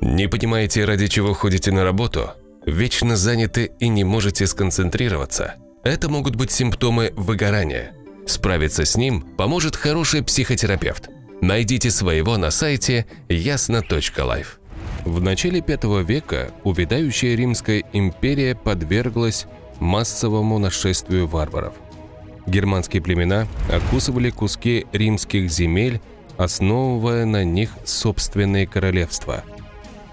Не понимаете, ради чего ходите на работу? Вечно заняты и не можете сконцентрироваться? Это могут быть симптомы выгорания. Справиться с ним поможет хороший психотерапевт. Найдите своего на сайте ясно.life. В начале V века увядающая Римская империя подверглась массовому нашествию варваров. Германские племена откусывали куски римских земель, основывая на них собственные королевства –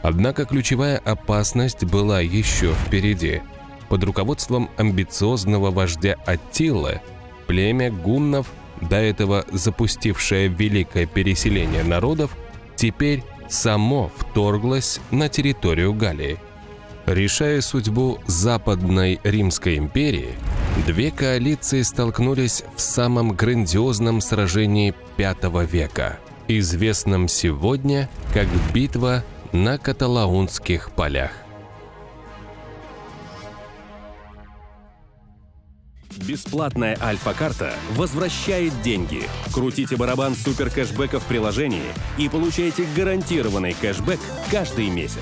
Однако ключевая опасность была еще впереди. Под руководством амбициозного вождя Аттилы племя гуннов, до этого запустившее великое переселение народов, теперь само вторглось на территорию Галлии. Решая судьбу Западной Римской империи, две коалиции столкнулись в самом грандиозном сражении V века, известном сегодня как битва на каталаунских полях. Бесплатная альфа-карта возвращает деньги. Крутите барабан супер кэшбэка в приложении и получайте гарантированный кэшбэк каждый месяц.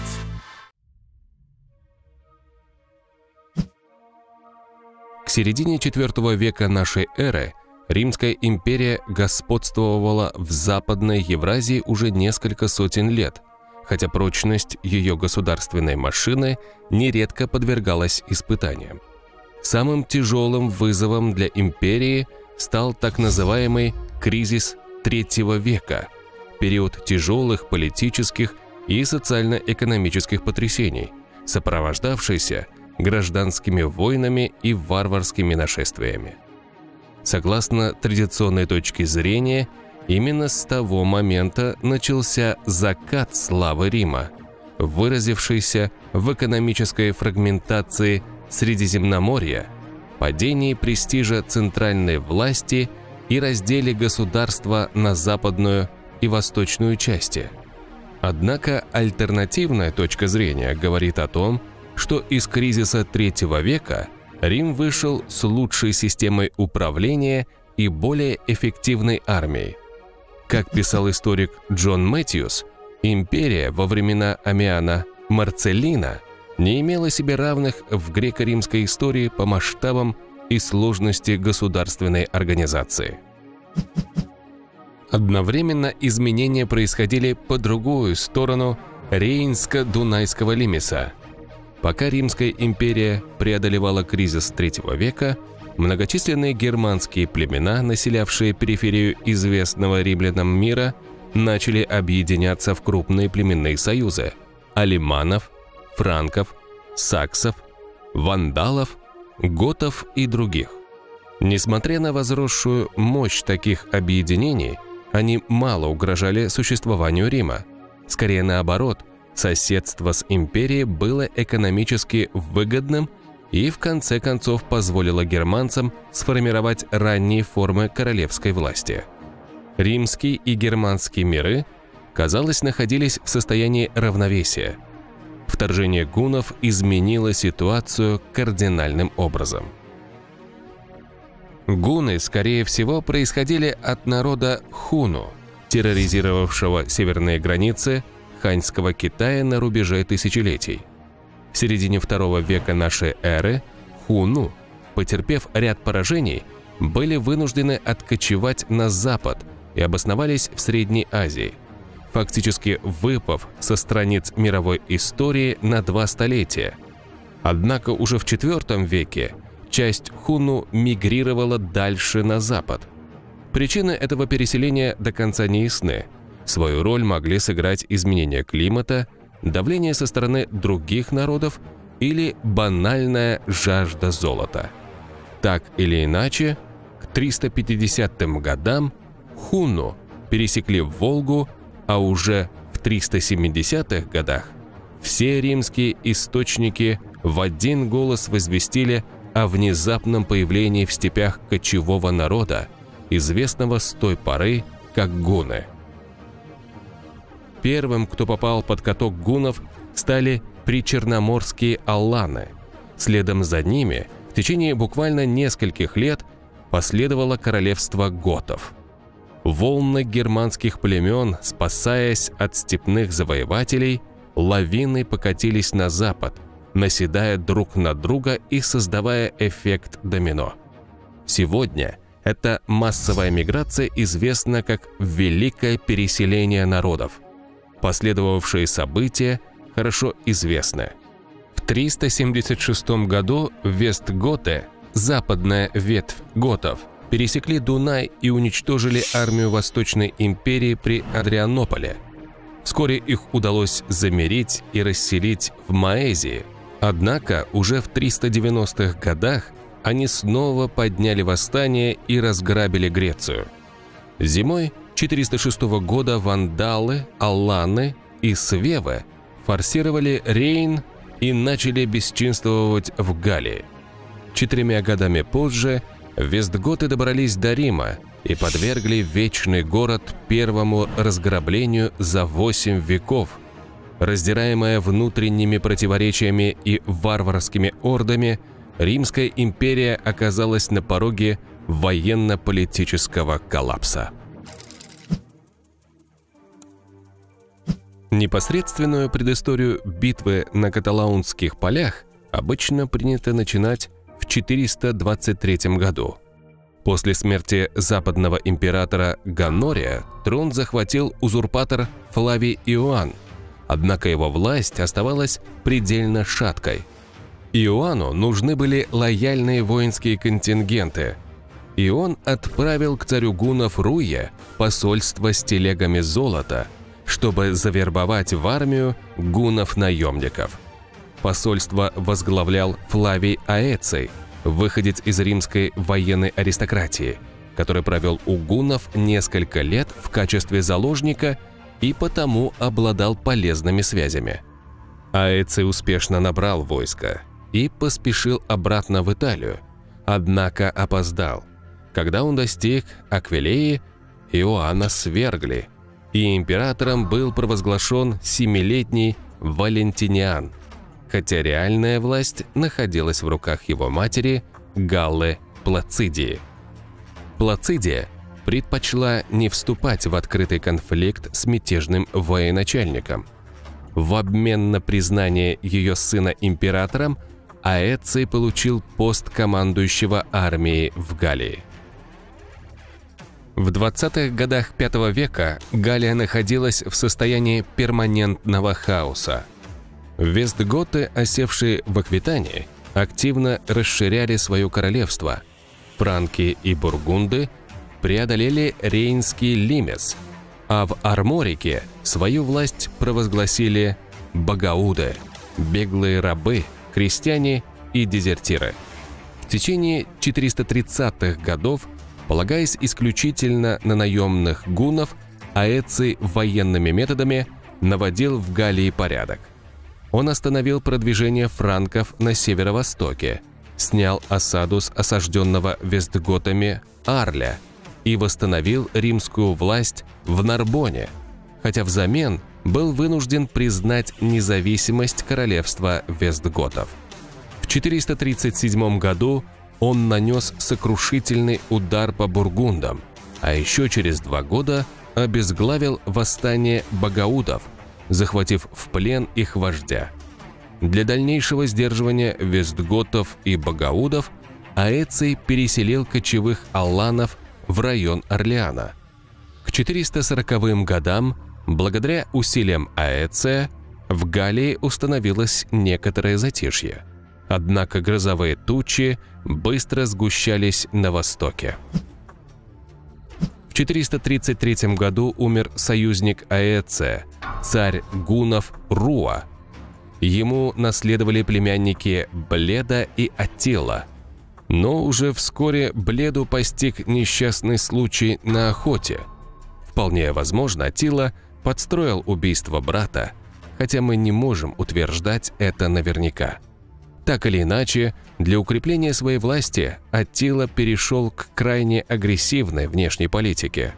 К середине IV века нашей эры Римская империя господствовала в Западной Евразии уже несколько сотен лет – хотя прочность ее государственной машины нередко подвергалась испытаниям. Самым тяжелым вызовом для империи стал так называемый кризис третьего века, период тяжелых политических и социально-экономических потрясений, сопровождавшийся гражданскими войнами и варварскими нашествиями. Согласно традиционной точке зрения, Именно с того момента начался закат славы Рима, выразившийся в экономической фрагментации Средиземноморья, падении престижа центральной власти и разделе государства на западную и восточную части. Однако альтернативная точка зрения говорит о том, что из кризиса третьего века Рим вышел с лучшей системой управления и более эффективной армией. Как писал историк Джон Мэтьюс, империя во времена Амиана Марцеллина не имела себе равных в греко-римской истории по масштабам и сложности государственной организации. Одновременно изменения происходили по другую сторону Рейнско-Дунайского лимиса. Пока Римская империя преодолевала кризис третьего века – Многочисленные германские племена, населявшие периферию известного римлянам мира, начали объединяться в крупные племенные союзы – алиманов, франков, саксов, вандалов, готов и других. Несмотря на возросшую мощь таких объединений, они мало угрожали существованию Рима. Скорее наоборот, соседство с империей было экономически выгодным – и в конце концов позволила германцам сформировать ранние формы королевской власти. Римские и германские миры, казалось, находились в состоянии равновесия. Вторжение гунов изменило ситуацию кардинальным образом. Гуны, скорее всего, происходили от народа хуну, терроризировавшего северные границы ханьского Китая на рубеже тысячелетий. В середине второго века нашей эры хуну, потерпев ряд поражений, были вынуждены откочевать на запад и обосновались в Средней Азии, фактически выпав со страниц мировой истории на два столетия. Однако уже в IV веке часть хуну мигрировала дальше на запад. Причины этого переселения до конца не ясны. Свою роль могли сыграть изменения климата – давление со стороны других народов или банальная жажда золота. Так или иначе, к 350 годам Хунну пересекли Волгу, а уже в 370-х годах все римские источники в один голос возвестили о внезапном появлении в степях кочевого народа, известного с той поры как гуны. Первым, кто попал под каток гунов, стали причерноморские алланы. Следом за ними в течение буквально нескольких лет последовало королевство готов. Волны германских племен, спасаясь от степных завоевателей, лавины покатились на запад, наседая друг на друга и создавая эффект домино. Сегодня эта массовая миграция известна как «великое переселение народов». Последовавшие события хорошо известны. В 376 году Вестготе, западная ветвь готов, пересекли Дунай и уничтожили армию Восточной империи при Адрианополе. Вскоре их удалось замерить и расселить в Маэзии. Однако уже в 390-х годах они снова подняли восстание и разграбили Грецию. Зимой 406 года вандалы, алланы и свевы форсировали Рейн и начали бесчинствовать в Галлии. Четырьмя годами позже вестготы добрались до Рима и подвергли вечный город первому разграблению за восемь веков. Раздираемая внутренними противоречиями и варварскими ордами – Римская империя оказалась на пороге военно-политического коллапса. Непосредственную предысторию битвы на каталаунских полях обычно принято начинать в 423 году. После смерти западного императора Ганория трон захватил узурпатор Флавий Иоанн, однако его власть оставалась предельно шаткой – Иоанну нужны были лояльные воинские контингенты, и он отправил к царю гунов Руя посольство с телегами золота, чтобы завербовать в армию гунов-наемников. Посольство возглавлял Флавий Аэций, выходец из римской военной аристократии, который провел у гунов несколько лет в качестве заложника и потому обладал полезными связями. Аэций успешно набрал войско, и поспешил обратно в Италию, однако опоздал. Когда он достиг Аквилеи, Иоанна свергли, и императором был провозглашен семилетний Валентиниан, хотя реальная власть находилась в руках его матери Галлы Плацидии. Плацидия предпочла не вступать в открытый конфликт с мятежным военачальником. В обмен на признание ее сына императором – а Эций получил пост командующего армией в Галлии. В 20-х годах V века Галлия находилась в состоянии перманентного хаоса. Вестготы, осевшие в Аквитании, активно расширяли свое королевство. Франки и бургунды преодолели Рейнский Лимес, а в Арморике свою власть провозгласили Багауды, беглые рабы – крестьяне и дезертиры. В течение 430-х годов, полагаясь исключительно на наемных гуннов, Аэций военными методами наводил в Галлии порядок. Он остановил продвижение франков на северо-востоке, снял осаду с осажденного вестготами Арля и восстановил римскую власть в Нарбоне, хотя взамен был вынужден признать независимость королевства Вестготов. В 437 году он нанес сокрушительный удар по бургундам, а еще через два года обезглавил восстание багаудов, захватив в плен их вождя. Для дальнейшего сдерживания вестготов и багаудов Аэций переселил кочевых алланов в район Орлеана. К 440 годам Благодаря усилиям АЭЦ в Галлии установилось некоторое затишье. Однако грозовые тучи быстро сгущались на востоке. В 433 году умер союзник АЭЦ, царь гунов Руа. Ему наследовали племянники Бледа и Аттила. Но уже вскоре Бледу постиг несчастный случай на охоте. Вполне возможно, Аттила – подстроил убийство брата, хотя мы не можем утверждать это наверняка. Так или иначе, для укрепления своей власти Аттила перешел к крайне агрессивной внешней политике.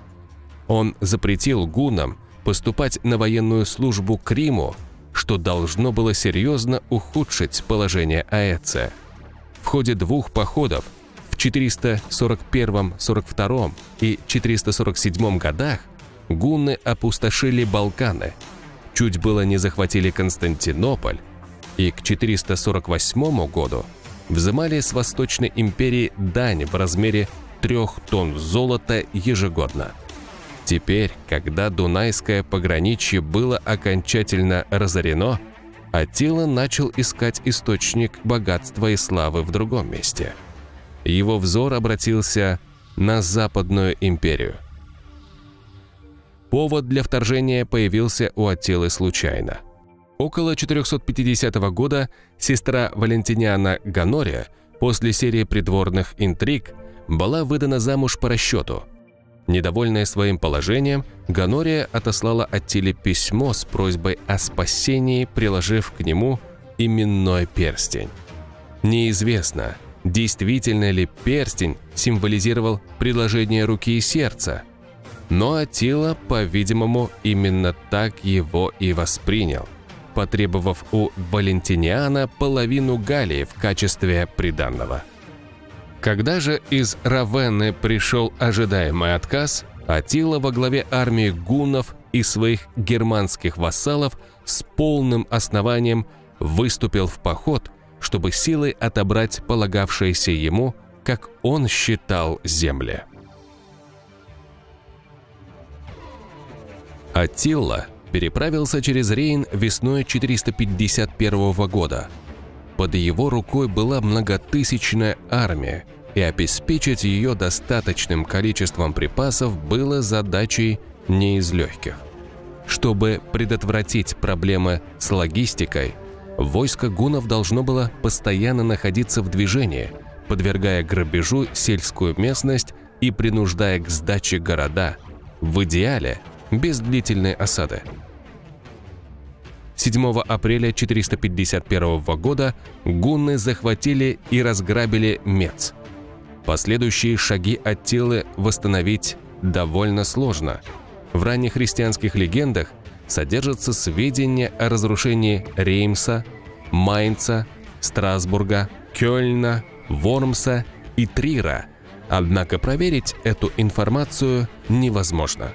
Он запретил гунам поступать на военную службу к Риму, что должно было серьезно ухудшить положение Аэция. В ходе двух походов в 441-42 и 447 годах гунны опустошили Балканы. чуть было не захватили Константинополь, и к 448 году взымали с Восточной империи дань в размере трех тонн золота ежегодно. Теперь, когда Дунайское пограничье было окончательно разорено, Атила начал искать источник богатства и славы в другом месте. Его взор обратился на Западную империю. Повод для вторжения появился у Аттилы случайно. Около 450 года сестра Валентиниана Ганория после серии придворных интриг была выдана замуж по расчету. Недовольная своим положением, Ганория отослала Аттиле письмо с просьбой о спасении, приложив к нему именной перстень. Неизвестно, действительно ли перстень символизировал предложение руки и сердца – но Атила, по-видимому, именно так его и воспринял, потребовав у Валентиниана половину Галлии в качестве приданного. Когда же из Равенны пришел ожидаемый отказ, Атила во главе армии гуннов и своих германских вассалов с полным основанием выступил в поход, чтобы силой отобрать полагавшиеся ему, как он считал, земли. Аттилла переправился через Рейн весной 451 года. Под его рукой была многотысячная армия, и обеспечить ее достаточным количеством припасов было задачей не из легких. Чтобы предотвратить проблемы с логистикой, войско гунов должно было постоянно находиться в движении, подвергая грабежу сельскую местность и принуждая к сдаче города, в идеале без длительной осады. 7 апреля 451 года гунны захватили и разграбили Мец. Последующие шаги Аттилы восстановить довольно сложно. В ранних христианских легендах содержатся сведения о разрушении Реймса, Майнца, Страсбурга, Кёльна, Вормса и Трира, однако проверить эту информацию невозможно.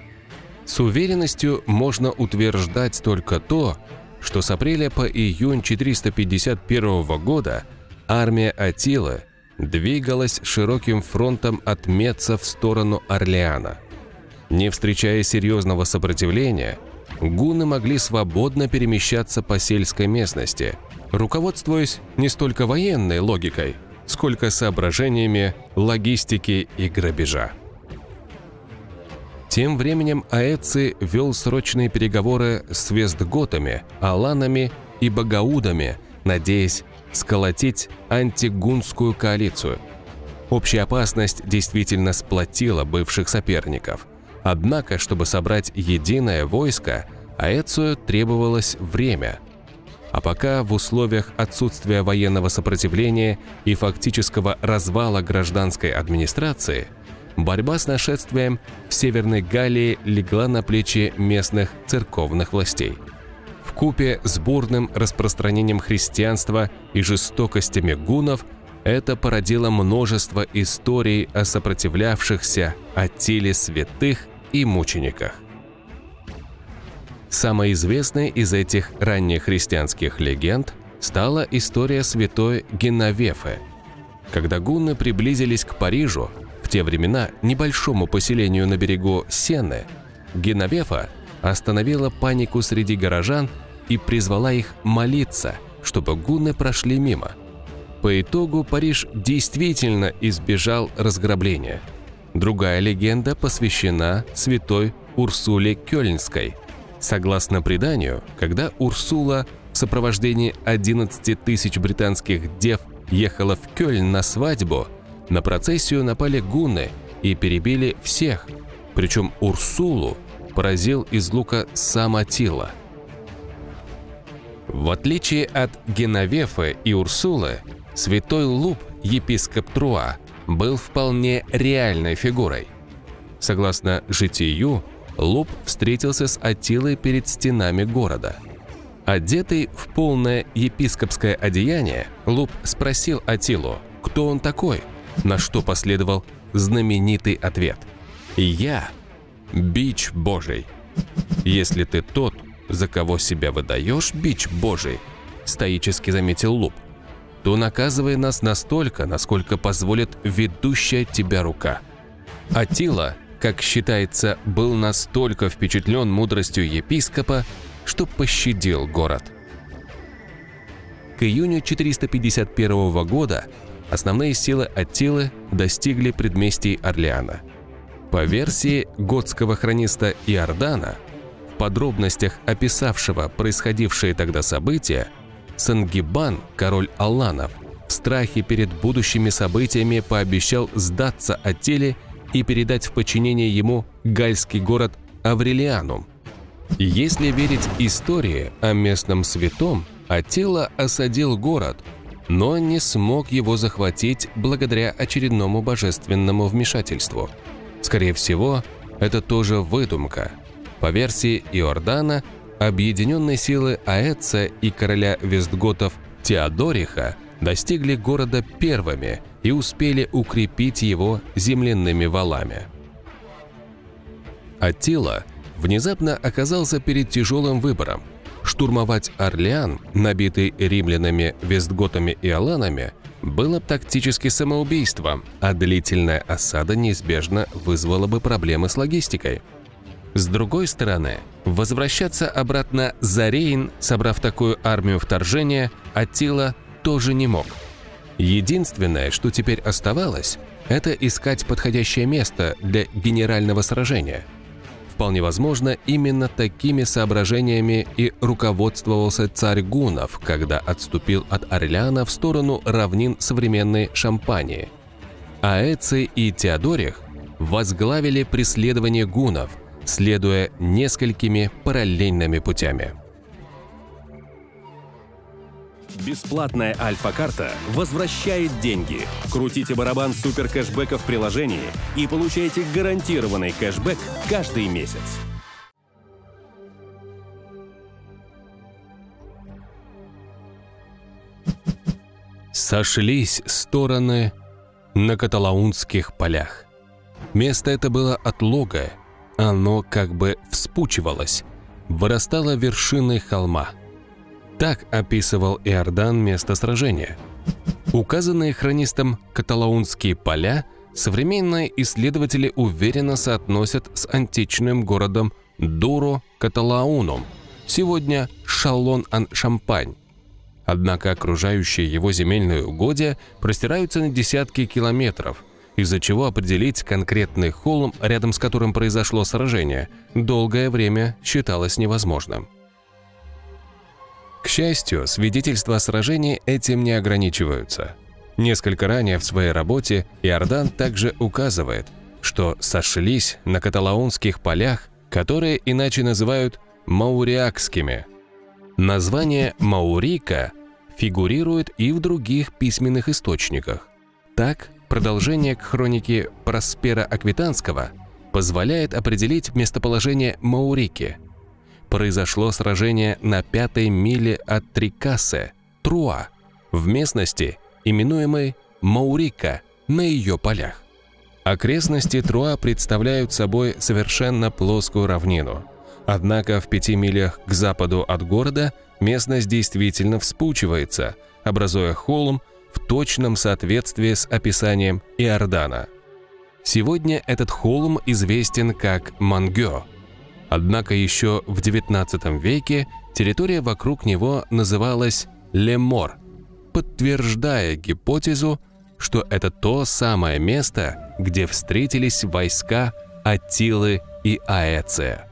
С уверенностью можно утверждать только то, что с апреля по июнь 451 года армия Атилы двигалась широким фронтом от Меца в сторону Орлеана. Не встречая серьезного сопротивления, гуны могли свободно перемещаться по сельской местности, руководствуясь не столько военной логикой, сколько соображениями логистики и грабежа. Тем временем Аэци вел срочные переговоры с вестготами, аланами и багаудами, надеясь сколотить антигунскую коалицию. Общая опасность действительно сплотила бывших соперников. Однако, чтобы собрать единое войско, Аэцию требовалось время. А пока в условиях отсутствия военного сопротивления и фактического развала гражданской администрации – борьба с нашествием в Северной Галлии легла на плечи местных церковных властей. В купе с бурным распространением христианства и жестокостями гунов это породило множество историй о сопротивлявшихся Аттиле святых и мучениках. Самой известной из этих ранних христианских легенд стала история святой Геновефы. Когда гунны приблизились к Парижу, в те времена небольшому поселению на берегу Сены Геновефа остановила панику среди горожан и призвала их молиться, чтобы гунны прошли мимо. По итогу Париж действительно избежал разграбления. Другая легенда посвящена святой Урсуле Кёльнской. Согласно преданию, когда Урсула в сопровождении 11 тысяч британских дев ехала в Кёльн на свадьбу – на процессию напали гунны и перебили всех, причем Урсулу поразил из лука сам Атила. В отличие от Геновефа и Урсулы, святой Луп, епископ Труа, был вполне реальной фигурой. Согласно житию, Луп встретился с Атилой перед стенами города. Одетый в полное епископское одеяние, Луп спросил Атилу, кто он такой – на что последовал знаменитый ответ. «Я – бич Божий. Если ты тот, за кого себя выдаешь, бич божий», – стоически заметил Луп, – «то наказывай нас настолько, насколько позволит ведущая тебя рука». Атила, как считается, был настолько впечатлен мудростью епископа, что пощадил город. К июню 451 года основные силы Аттилы достигли предместий Орлеана. По версии готского хрониста Иордана, в подробностях описавшего происходившие тогда события, Сангибан, король Алланов, в страхе перед будущими событиями пообещал сдаться Аттиле и передать в подчинение ему гальский город Аврелианум. Если верить истории о местном святом, Аттила осадил город, но не смог его захватить благодаря очередному божественному вмешательству. Скорее всего, это тоже выдумка. По версии Иордана, объединенные силы Аэца и короля Вестготов Теодориха достигли города первыми и успели укрепить его земляными валами. Аттила внезапно оказался перед тяжелым выбором – Штурмовать Орлеан, набитый римлянами, вестготами и аланами, было тактически самоубийством, а длительная осада неизбежно вызвала бы проблемы с логистикой. С другой стороны, возвращаться обратно за Рейн, собрав такую армию вторжения, Аттила тоже не мог. Единственное, что теперь оставалось, это искать подходящее место для генерального сражения – Вполне возможно, именно такими соображениями и руководствовался царь Гунов, когда отступил от Орлеана в сторону равнин современной Шампании. Аэций и Теодорих возглавили преследование гунов, следуя несколькими параллельными путями. Бесплатная альфа-карта возвращает деньги. Крутите барабан супер кэшбэка в приложении и получайте гарантированный кэшбэк каждый месяц. Сошлись стороны на каталаунских полях. Место это было отлогое, оно как бы вспучивалось, вырастало вершиной холма – так описывал Иордан место сражения. Указанные хронистом каталаунские поля современные исследователи уверенно соотносят с античным городом Дуро Каталаунум, сегодня Шалон-ан-Шампань. Однако окружающие его земельные угодья простираются на десятки километров, из-за чего определить конкретный холм, рядом с которым произошло сражение, долгое время считалось невозможным. К счастью, свидетельства о сражении этим не ограничиваются. Несколько ранее в своей работе Иордан также указывает, что сошлись на каталаунских полях, которые иначе называют мауриакскими. Название Маурика фигурирует и в других письменных источниках. Так, продолжение к хронике Проспера Аквитанского позволяет определить местоположение Маурики – произошло сражение на пятой миле от Трикассе, Труа, в местности, именуемой Маурика, на ее полях. Окрестности Труа представляют собой совершенно плоскую равнину. Однако в пяти милях к западу от города местность действительно вспучивается, образуя холм в точном соответствии с описанием Иордана. Сегодня этот холм известен как Мангё – Однако еще в XIX веке территория вокруг него называлась Лемор, подтверждая гипотезу, что это то самое место, где встретились войска Аттилы и Аэция.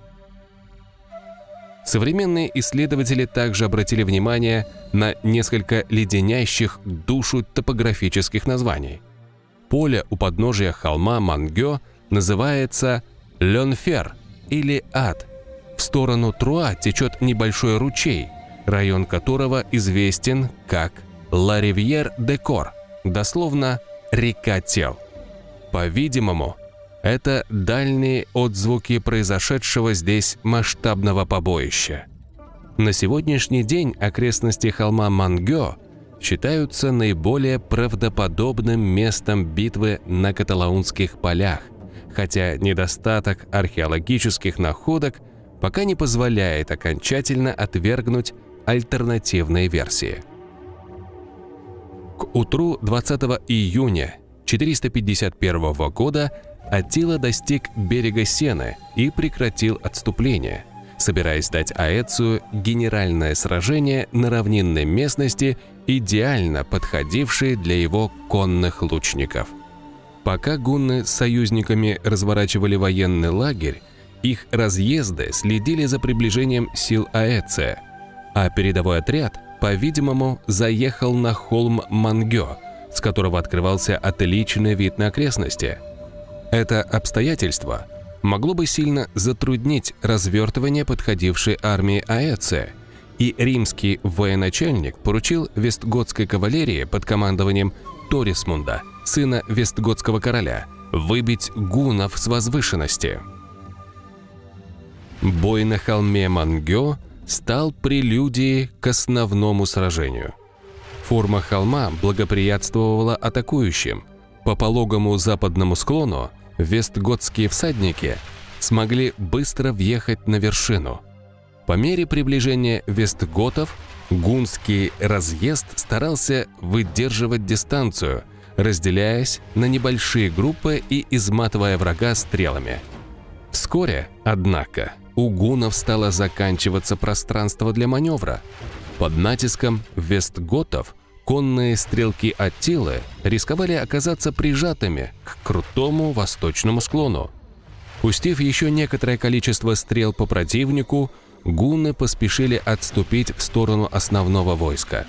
Современные исследователи также обратили внимание на несколько леденящих душу топографических названий. Поле у подножия холма Мангё называется Ленфер – или ад. В сторону Труа течет небольшой ручей, район которого известен как Ла Ривьер де Кор, дословно «река тел». По-видимому, это дальние отзвуки произошедшего здесь масштабного побоища. На сегодняшний день окрестности холма Мангё считаются наиболее правдоподобным местом битвы на каталаунских полях, хотя недостаток археологических находок пока не позволяет окончательно отвергнуть альтернативные версии. К утру 20 июня 451 года Аттила достиг берега Сены и прекратил отступление, собираясь дать Аэцию генеральное сражение на равнинной местности, идеально подходившей для его конных лучников. Пока гунны с союзниками разворачивали военный лагерь, их разъезды следили за приближением сил Аэция, а передовой отряд, по-видимому, заехал на холм Мангё, с которого открывался отличный вид на окрестности. Это обстоятельство могло бы сильно затруднить развертывание подходившей армии Аэция, и римский военачальник поручил вестготской кавалерии под командованием Торисмунда, сына вестготского короля, выбить гунов с возвышенности. Бой на холме Мангё стал прелюдией к основному сражению. Форма холма благоприятствовала атакующим. По пологому западному склону вестготские всадники смогли быстро въехать на вершину. По мере приближения вестготов гунский разъезд старался выдерживать дистанцию, разделяясь на небольшие группы и изматывая врага стрелами. Вскоре, однако, у гунов стало заканчиваться пространство для маневра. Под натиском вестготов конные стрелки Аттилы рисковали оказаться прижатыми к крутому восточному склону. Пустив еще некоторое количество стрел по противнику, гунны поспешили отступить в сторону основного войска.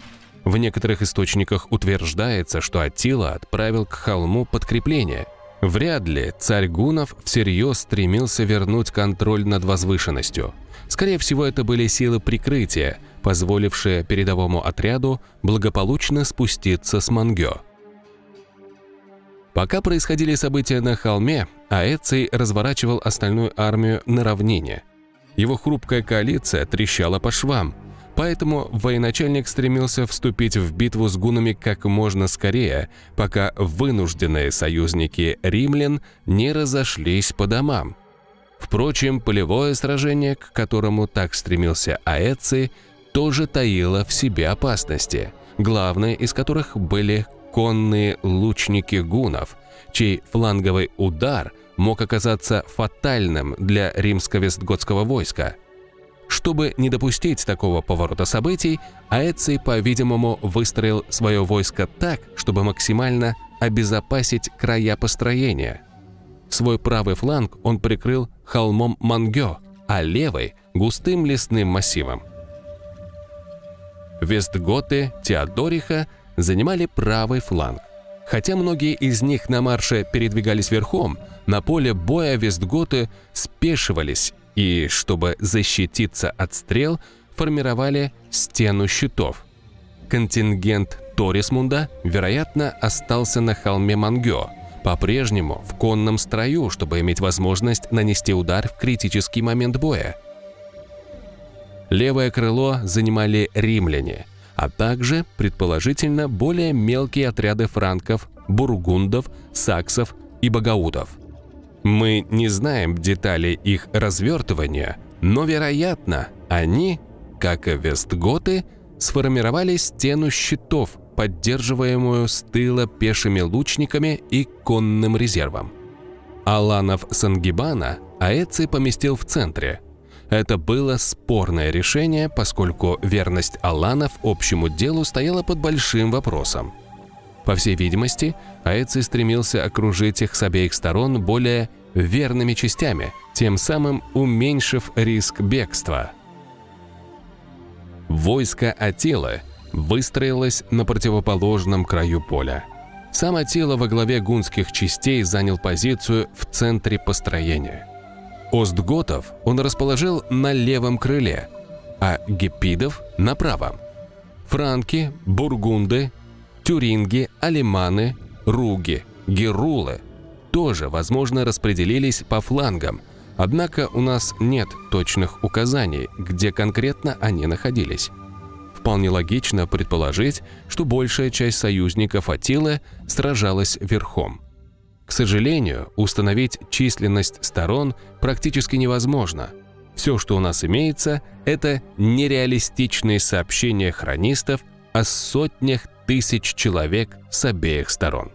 В некоторых источниках утверждается, что Аттила отправил к холму подкрепление – Вряд ли царь гунов всерьез стремился вернуть контроль над возвышенностью. Скорее всего, это были силы прикрытия, позволившие передовому отряду благополучно спуститься с Мангё. Пока происходили события на холме, Аэций разворачивал остальную армию на равнине. Его хрупкая коалиция трещала по швам – Поэтому военачальник стремился вступить в битву с гунами как можно скорее, пока вынужденные союзники римлян не разошлись по домам. Впрочем, полевое сражение, к которому так стремился Аэци, тоже таило в себе опасности, главные из которых были конные лучники гунов, чей фланговый удар мог оказаться фатальным для римско-вестготского войска – чтобы не допустить такого поворота событий, Аэций, по-видимому, выстроил свое войско так, чтобы максимально обезопасить края построения. Свой правый фланг он прикрыл холмом Мангё, а левый – густым лесным массивом. Вестготы Теодориха занимали правый фланг. Хотя многие из них на марше передвигались верхом, на поле боя Вестготы спешивались и, чтобы защититься от стрел, формировали стену щитов. Контингент Торисмунда, вероятно, остался на холме Мангё, по-прежнему в конном строю, чтобы иметь возможность нанести удар в критический момент боя. Левое крыло занимали римляне, а также, предположительно, более мелкие отряды франков, бургундов, саксов и багаудов – мы не знаем деталей их развертывания, но, вероятно, они, как и вестготы, сформировали стену щитов, поддерживаемую с тыла пешими лучниками и конным резервом. Аланов Сангибана Аэци поместил в центре. Это было спорное решение, поскольку верность Аланов общему делу стояла под большим вопросом. По всей видимости, Аэци стремился окружить их с обеих сторон более верными частями, тем самым уменьшив риск бегства. Войско Атила выстроилось на противоположном краю поля. Сам Атила во главе гунских частей занял позицию в центре построения. Остготов он расположил на левом крыле, а гепидов – на правом. Франки, бургунды Тюринги, алиманы, руги, герулы тоже, возможно, распределились по флангам, однако у нас нет точных указаний, где конкретно они находились. Вполне логично предположить, что большая часть союзников Атилы сражалась верхом. К сожалению, установить численность сторон практически невозможно. Все, что у нас имеется, это нереалистичные сообщения хронистов о сотнях тысяч человек с обеих сторон.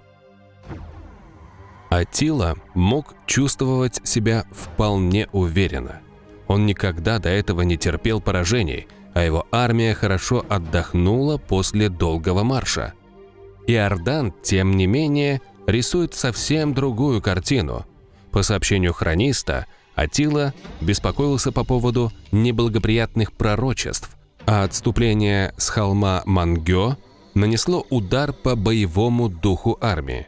Атила мог чувствовать себя вполне уверенно. Он никогда до этого не терпел поражений, а его армия хорошо отдохнула после долгого марша. Иордан, тем не менее, рисует совсем другую картину. По сообщению хрониста, Атила беспокоился по поводу неблагоприятных пророчеств, а отступление с холма Мангё нанесло удар по боевому духу армии.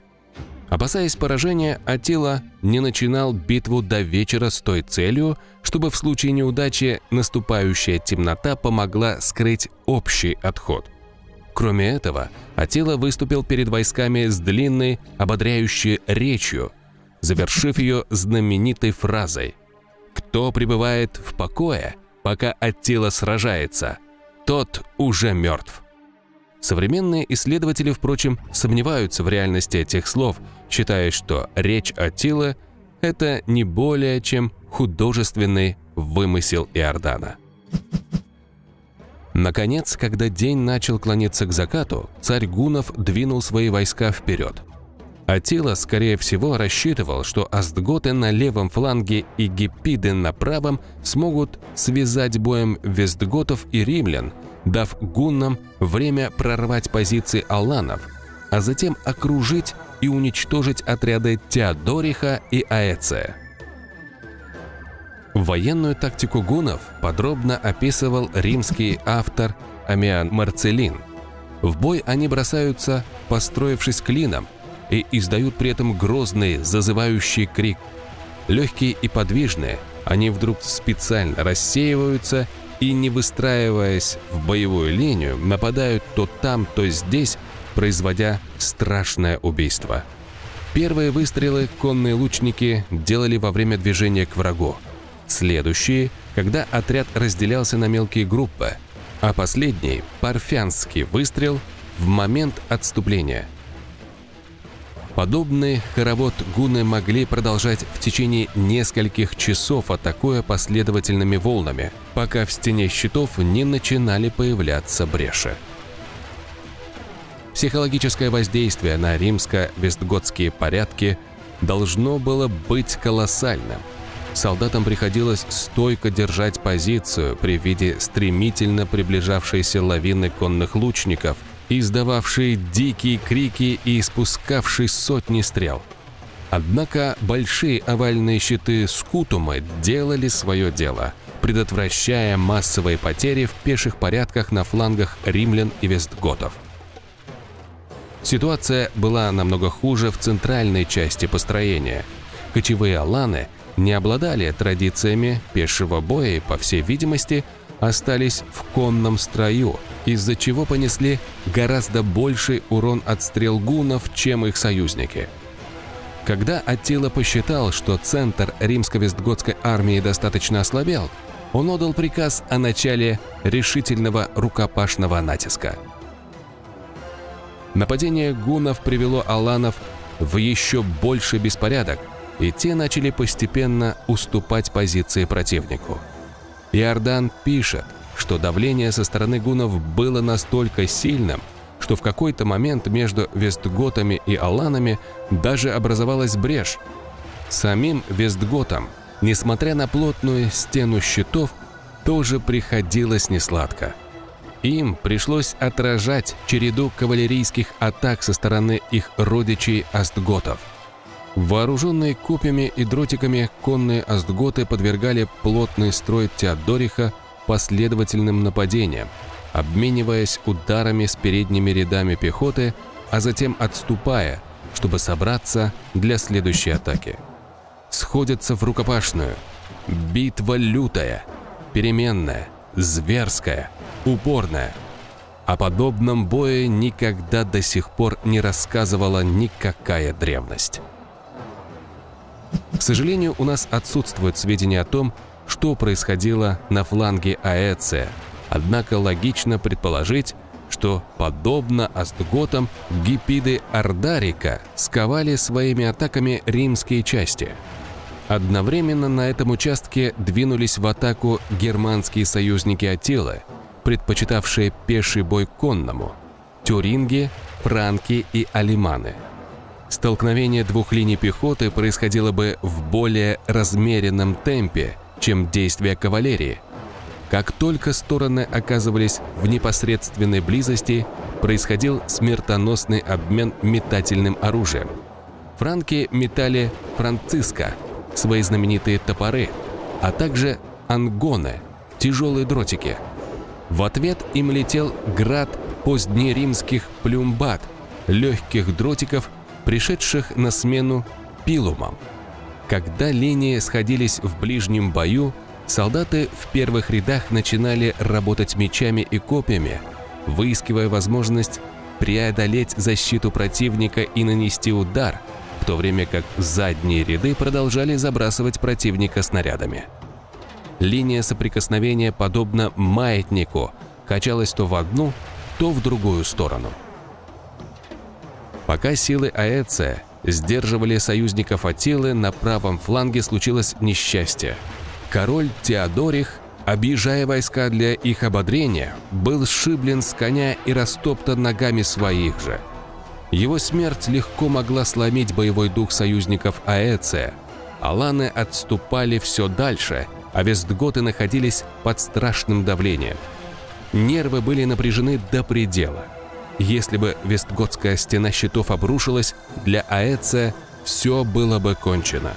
Опасаясь поражения, Атила не начинал битву до вечера с той целью, чтобы в случае неудачи наступающая темнота помогла скрыть общий отход. Кроме этого, Атила выступил перед войсками с длинной, ободряющей речью, завершив ее знаменитой фразой «Кто пребывает в покое, пока Аттила сражается, тот уже мертв». Современные исследователи, впрочем, сомневаются в реальности этих слов, считая, что речь Аттила – это не более чем художественный вымысел Иордана. Наконец, когда день начал клониться к закату, царь Гунов двинул свои войска вперед. Атила, скорее всего, рассчитывал, что астготы на левом фланге и гиппиды на правом смогут связать боем вестготов и римлян, дав гуннам время прорвать позиции аланов, а затем окружить и уничтожить отряды Теодориха и Аэция. Военную тактику гунов подробно описывал римский автор Амиан Марцелин. В бой они бросаются, построившись клином, и издают при этом грозный, зазывающий крик. Легкие и подвижные, они вдруг специально рассеиваются и, не выстраиваясь в боевую линию, нападают то там, то здесь, производя страшное убийство. Первые выстрелы конные лучники делали во время движения к врагу следующие, когда отряд разделялся на мелкие группы, а последний, парфянский выстрел, в момент отступления. Подобный хоровод гуны могли продолжать в течение нескольких часов, атакуя последовательными волнами, пока в стене щитов не начинали появляться бреши. Психологическое воздействие на римско-вестготские порядки должно было быть колоссальным – солдатам приходилось стойко держать позицию при виде стремительно приближавшейся лавины конных лучников, издававшей дикие крики и испускавшей сотни стрел. Однако большие овальные щиты Скутума делали свое дело, предотвращая массовые потери в пеших порядках на флангах римлян и вестготов. Ситуация была намного хуже в центральной части построения. Кочевые аланы не обладали традициями пешего боя и, по всей видимости, остались в конном строю, из-за чего понесли гораздо больший урон от стрел гунов, чем их союзники. Когда Аттила посчитал, что центр римско-вестготской армии достаточно ослабел, он отдал приказ о начале решительного рукопашного натиска. Нападение гунов привело аланов в еще больший беспорядок – и те начали постепенно уступать позиции противнику. Иордан пишет, что давление со стороны гунов было настолько сильным, что в какой-то момент между Вестготами и Аланами даже образовалась брешь. Самим Вестготам, несмотря на плотную стену щитов, тоже приходилось несладко. Им пришлось отражать череду кавалерийских атак со стороны их родичей Астготов – Вооруженные копьями и дротиками конные астготы подвергали плотный строй Теодориха последовательным нападениям, обмениваясь ударами с передними рядами пехоты, а затем отступая, чтобы собраться для следующей атаки. Сходятся в рукопашную. Битва лютая, переменная, зверская, упорная. О подобном бое никогда до сих пор не рассказывала никакая древность. К сожалению, у нас отсутствуют сведения о том, что происходило на фланге Аэция, однако логично предположить, что, подобно астготам, гипиды Ардарика сковали своими атаками римские части. Одновременно на этом участке двинулись в атаку германские союзники Атилы, предпочитавшие пеший бой конному – тюринги, франки и алиманы. Столкновение двух линий пехоты происходило бы в более размеренном темпе, чем действия кавалерии. Как только стороны оказывались в непосредственной близости, происходил смертоносный обмен метательным оружием. Франки метали Франциска, свои знаменитые топоры, а также ангоны, тяжелые дротики. В ответ им летел град позднеримских плюмбат, легких дротиков, пришедших на смену пилумам. Когда линии сходились в ближнем бою, солдаты в первых рядах начинали работать мечами и копьями, выискивая возможность преодолеть защиту противника и нанести удар, в то время как задние ряды продолжали забрасывать противника снарядами. Линия соприкосновения, подобно маятнику, качалась то в одну, то в другую сторону. Пока силы Аэция сдерживали союзников Атилы, на правом фланге случилось несчастье. Король Теодорих, объезжая войска для их ободрения, был сшиблен с коня и растоптан ногами своих же. Его смерть легко могла сломить боевой дух союзников Аэция. Аланы отступали все дальше, а вестготы находились под страшным давлением. Нервы были напряжены до предела. Если бы Вестготская стена щитов обрушилась, для Аэция все было бы кончено.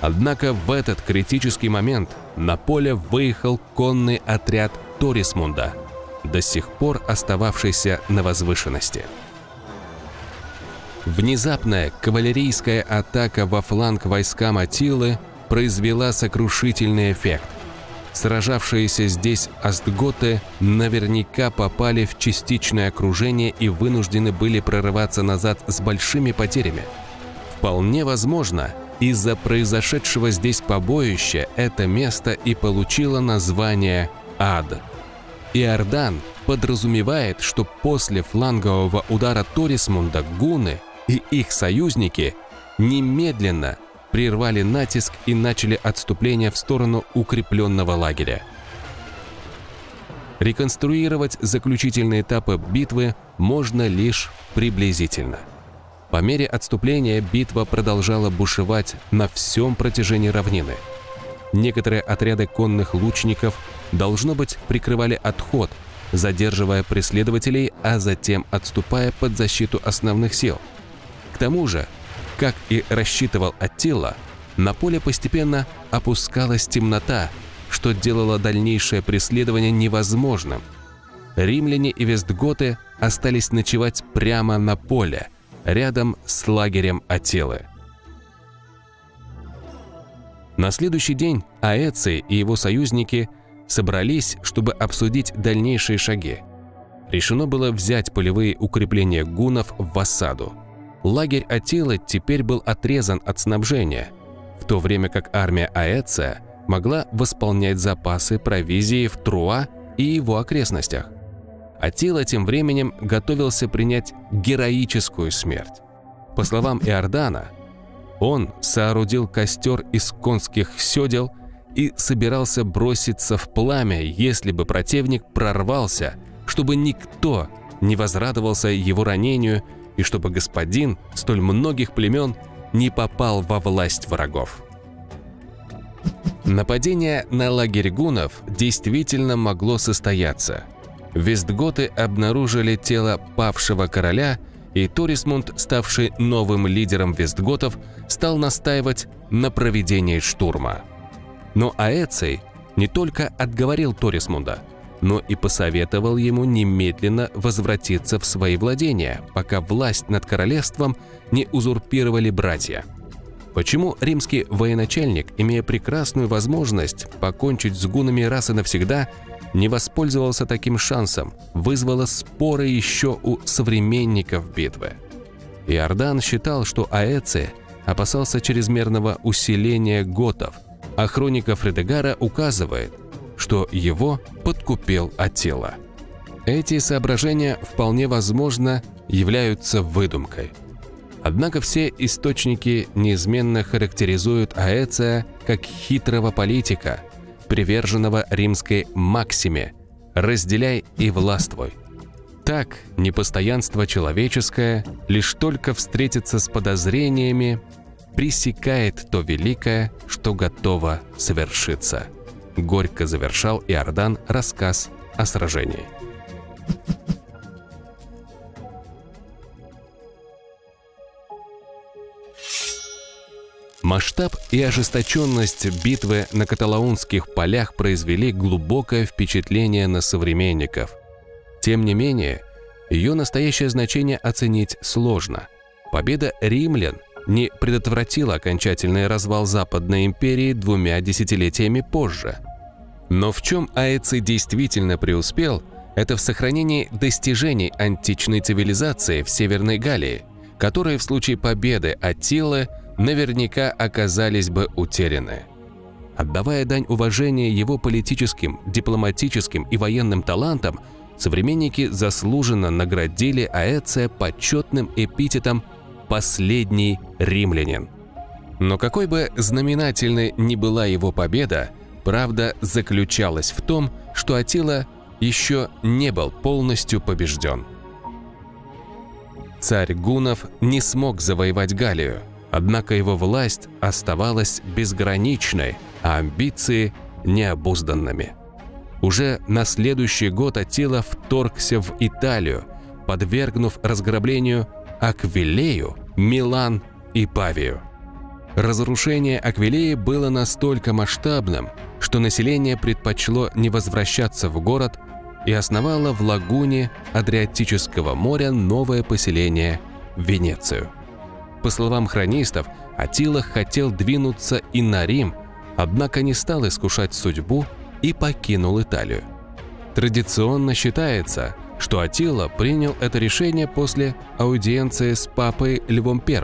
Однако в этот критический момент на поле выехал конный отряд Торисмунда, до сих пор остававшийся на возвышенности. Внезапная кавалерийская атака во фланг войскам Атилы произвела сокрушительный эффект. Сражавшиеся здесь астготы наверняка попали в частичное окружение и вынуждены были прорываться назад с большими потерями. Вполне возможно, из-за произошедшего здесь побоища это место и получило название Ад. Иордан подразумевает, что после флангового удара Торисмунда гуны и их союзники немедленно прервали натиск и начали отступление в сторону укрепленного лагеря. Реконструировать заключительные этапы битвы можно лишь приблизительно. По мере отступления битва продолжала бушевать на всем протяжении равнины. Некоторые отряды конных лучников, должно быть, прикрывали отход, задерживая преследователей, а затем отступая под защиту основных сил. К тому же как и рассчитывал Аттила, на поле постепенно опускалась темнота, что делало дальнейшее преследование невозможным. Римляне и вестготы остались ночевать прямо на поле, рядом с лагерем Аттилы. На следующий день Аэций и его союзники собрались, чтобы обсудить дальнейшие шаги. Решено было взять полевые укрепления гунов в осаду – лагерь Атилы теперь был отрезан от снабжения, в то время как армия Аэция могла восполнять запасы провизии в Труа и его окрестностях. Атила тем временем готовился принять героическую смерть. По словам Иордана, он соорудил костер из конских седел и собирался броситься в пламя, если бы противник прорвался, чтобы никто не возрадовался его ранению и чтобы господин столь многих племен не попал во власть врагов. Нападение на лагерь гунов действительно могло состояться. Вестготы обнаружили тело павшего короля, и Торисмунд, ставший новым лидером вестготов, стал настаивать на проведении штурма. Но Аэций не только отговорил Торисмунда – но и посоветовал ему немедленно возвратиться в свои владения, пока власть над королевством не узурпировали братья. Почему римский военачальник, имея прекрасную возможность покончить с гунами раз и навсегда, не воспользовался таким шансом, вызвало споры еще у современников битвы. Иордан считал, что Аэци опасался чрезмерного усиления готов, а хроника Фредегара указывает – что его подкупил Атила. Эти соображения вполне возможно являются выдумкой. Однако все источники неизменно характеризуют Аэция как хитрого политика, приверженного римской максиме «разделяй и властвуй». Так, непостоянство человеческое лишь только встретится с подозрениями, пресекает то великое, что готово совершиться. Горько завершал Иордан рассказ о сражении. Масштаб и ожесточенность битвы на каталаунских полях произвели глубокое впечатление на современников – тем не менее, ее настоящее значение оценить сложно. Победа римлян не предотвратила окончательный развал Западной империи двумя десятилетиями позже. Но в чем Аэций действительно преуспел, это в сохранении достижений античной цивилизации в Северной Галлии, которые в случае победы Аттилы наверняка оказались бы утеряны. Отдавая дань уважения его политическим, дипломатическим и военным талантам, современники заслуженно наградили Аэция почетным эпитетом «последний римлянин». Но какой бы знаменательной ни была его победа, правда заключалась в том, что Атила еще не был полностью побежден. Царь Гунов не смог завоевать Галлию, однако его власть оставалась безграничной, а амбиции – необузданными. Уже на следующий год Атила вторгся в Италию, подвергнув разграблению Аквилею, Милан и Павию. Разрушение Аквилеи было настолько масштабным, что население предпочло не возвращаться в город и основало в лагуне Адриатического моря новое поселение – Венецию. По словам хронистов, Атила хотел двинуться и на Рим, однако не стал искушать судьбу и покинул Италию. Традиционно считается, что Атила принял это решение после аудиенции с папой Львом I.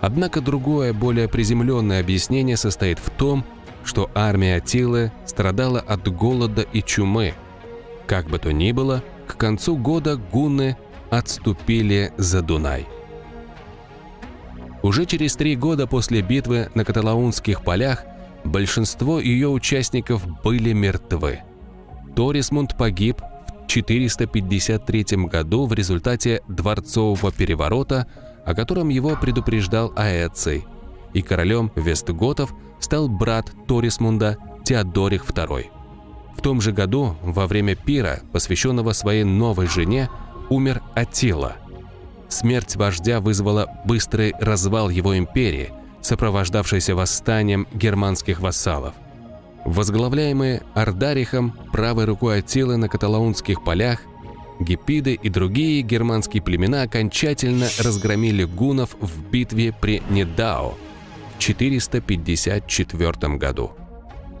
Однако другое, более приземленное объяснение состоит в том, что армия Атилы страдала от голода и чумы. Как бы то ни было, к концу года гунны отступили за Дунай. Уже через три года после битвы на Каталаунских полях большинство ее участников были мертвы. Торисмунд погиб 453 году в результате дворцового переворота, о котором его предупреждал Аэций, и королем Вестготов стал брат Торисмунда Теодорих II. В том же году, во время пира, посвященного своей новой жене, умер Атила. Смерть вождя вызвала быстрый развал его империи – сопровождавшейся восстанием германских вассалов. Возглавляемые Ардарихом, правой рукой Аттилы на каталаунских полях, Гепиды и другие германские племена окончательно разгромили гунов в битве при Недао в 454 году.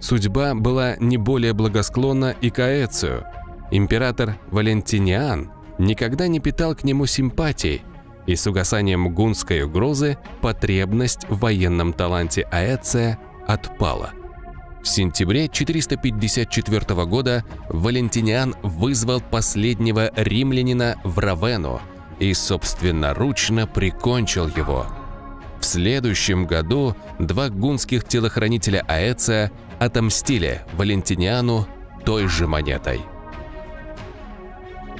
Судьба была не более благосклонна и к Аэцию. Император Валентиниан никогда не питал к нему симпатий – и с угасанием гунской угрозы потребность в военном таланте Аэция отпала. В сентябре 454 года Валентиниан вызвал последнего римлянина в Равену и собственноручно прикончил его. В следующем году два гунских телохранителя Аэция отомстили Валентиниану той же монетой.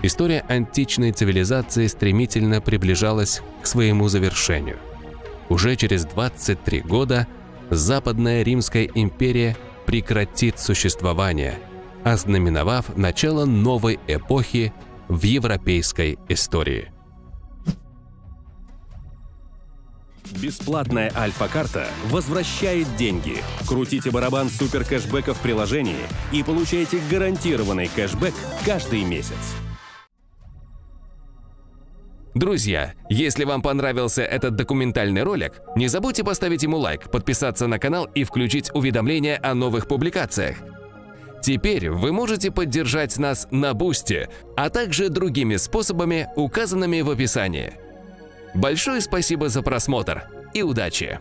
История античной цивилизации стремительно приближалась к своему завершению. Уже через 23 года Западная Римская империя прекратит существование, ознаменовав начало новой эпохи в европейской истории. Бесплатная альфа-карта возвращает деньги. Крутите барабан супер кэшбэка в приложении и получайте гарантированный кэшбэк каждый месяц. Друзья, если вам понравился этот документальный ролик, не забудьте поставить ему лайк, подписаться на канал и включить уведомления о новых публикациях. Теперь вы можете поддержать нас на Бусти, а также другими способами, указанными в описании. Большое спасибо за просмотр и удачи!